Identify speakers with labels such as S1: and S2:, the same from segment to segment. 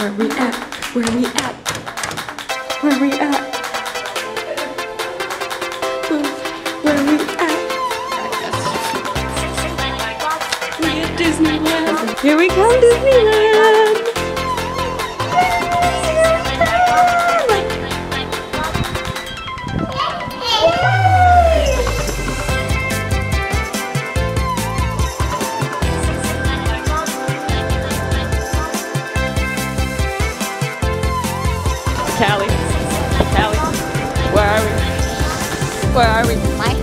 S1: Where we at? Where we at? Where we at? Where we at? We at Disneyland. Here we come, Disneyland. Callie. Callie. Where are we? Where are we?
S2: My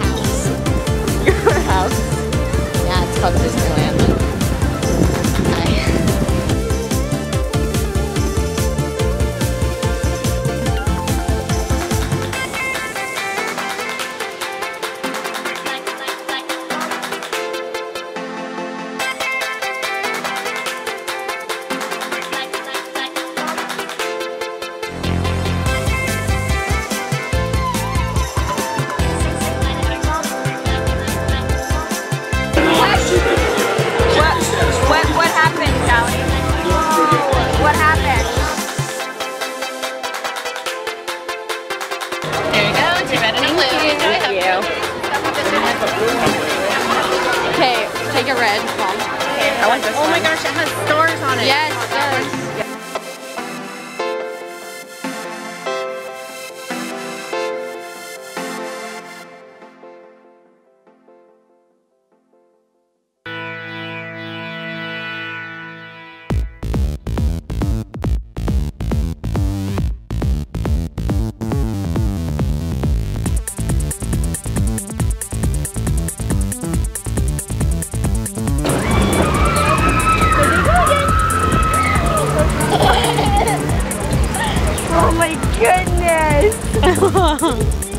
S2: Okay, take a red. Mom.
S1: I like this
S2: Oh my gosh, it has stars
S1: Oh my goodness!